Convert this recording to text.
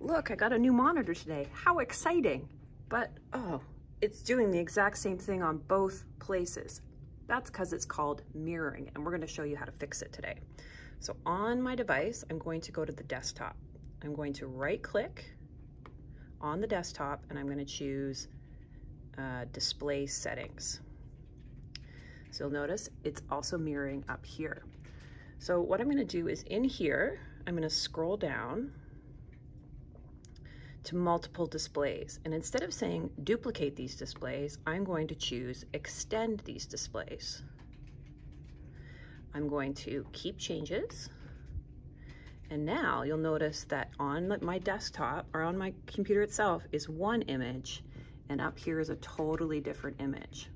look, I got a new monitor today. How exciting. But, oh, it's doing the exact same thing on both places. That's because it's called mirroring, and we're gonna show you how to fix it today. So on my device, I'm going to go to the desktop. I'm going to right click on the desktop and I'm gonna choose uh, display settings. So you'll notice it's also mirroring up here. So what I'm gonna do is in here, I'm gonna scroll down to multiple displays. And instead of saying duplicate these displays, I'm going to choose extend these displays. I'm going to keep changes. And now you'll notice that on my desktop or on my computer itself is one image and up here is a totally different image.